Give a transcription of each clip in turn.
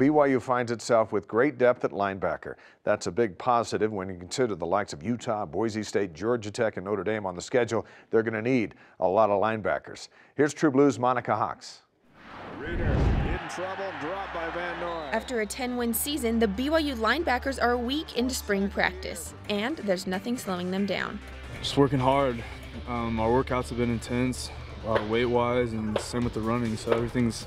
BYU finds itself with great depth at linebacker. That's a big positive when you consider the likes of Utah, Boise State, Georgia Tech, and Notre Dame on the schedule. They're going to need a lot of linebackers. Here's True Blues Monica Hawkes. After a 10-win season, the BYU linebackers are a week into spring practice, and there's nothing slowing them down. Just working hard. Um, our workouts have been intense, uh, weight-wise, and same with the running. So everything's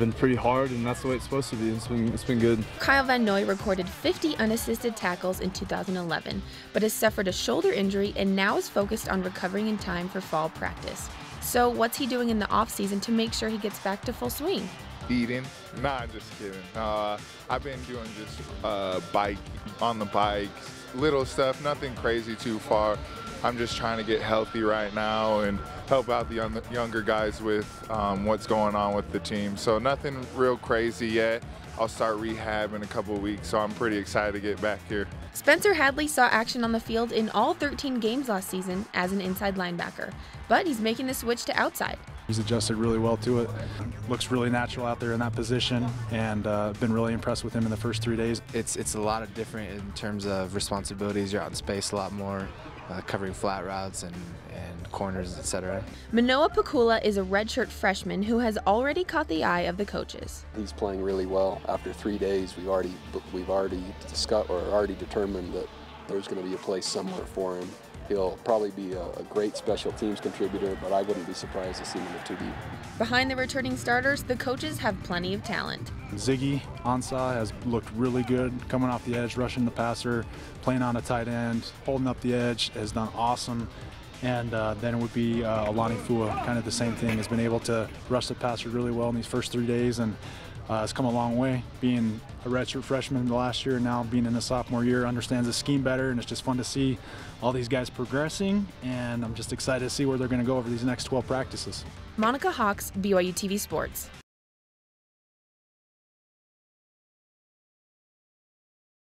been pretty hard, and that's the way it's supposed to be. It's been, it's been good. Kyle Van Noy recorded 50 unassisted tackles in 2011, but has suffered a shoulder injury and now is focused on recovering in time for fall practice. So, what's he doing in the offseason to make sure he gets back to full swing? Eating. Nah, just kidding. Uh, I've been doing just uh, bike, on the bike, little stuff, nothing crazy too far. I'm just trying to get healthy right now and help out the young, younger guys with um, what's going on with the team. So nothing real crazy yet. I'll start rehab in a couple weeks, so I'm pretty excited to get back here. Spencer Hadley saw action on the field in all 13 games last season as an inside linebacker, but he's making the switch to outside. He's adjusted really well to it. Looks really natural out there in that position, and uh, been really impressed with him in the first three days. It's it's a lot of different in terms of responsibilities. You're out in space a lot more, uh, covering flat routes and, and corners, etc. Manoa Pikula is a redshirt freshman who has already caught the eye of the coaches. He's playing really well. After three days, we've already we've already discussed or already determined that there's going to be a place somewhere for him. He'll probably be a, a, great special teams contributor, but I wouldn't be surprised to see him in the 2D. Behind the returning starters, the coaches have plenty of talent. Ziggy Ansah has looked really good coming off the edge, rushing the passer, playing on a tight end, holding up the edge, has done awesome. And uh, then it would be uh, Alani Fua, kind of the same thing, has been able to rush the passer really well in these first three days and uh, has come a long way. Being a redshirt freshman the last year, now being in the sophomore year, understands the scheme better, and it's just fun to see all these guys progressing. And I'm just excited to see where they're going to go over these next 12 practices. Monica Hawkes, BYU TV Sports.